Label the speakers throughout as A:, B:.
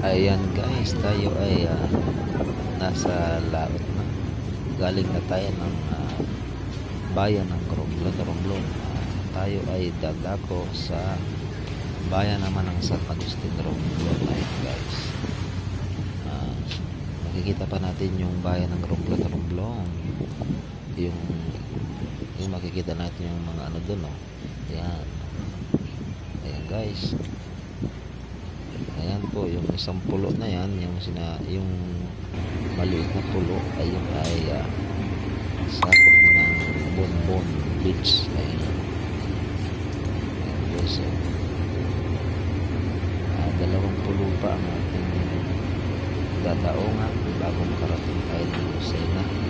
A: Ayan guys, tayo ay ah, nasa laot na. Galing na tayo ng ah, bayan ng Romblon. Romblon. Ah, tayo ay dadako sa bayan naman ng San Agustin Romblon. Ayan guys. Ah, makikita pa natin yung bayan ng Romblon. Romblon. Yung yung makikita natin yung mga ano doon, no? Ayan. Ayan guys. Ayan po, yung isang pulo na yan, yung sina yung maliit na pulo ay yung ay uh, sakop ng Bonbon Beach. Ayan. Ayan guys. So, uh, dalawang pulo pa ang ating dadaongan bago makarating tayo ng Lucena.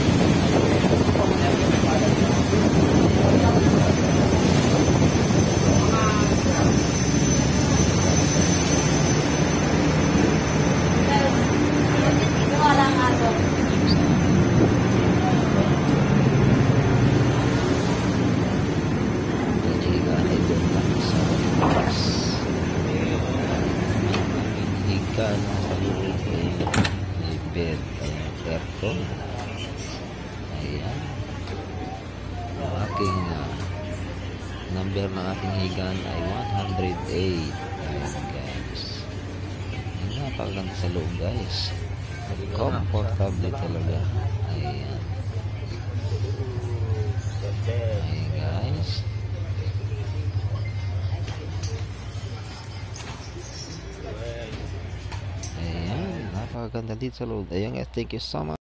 A: Higaan sa loob ay may bed. Ayan, aircon. Ayan. Aking ah, number ng aking higaan ay 108. Ayan guys. Ayan, napakaganda sa loob guys. Comfortable talaga. Ayan. Ayan Ayan, napakaganda dito sa loob. Ayan guys, thank you so much.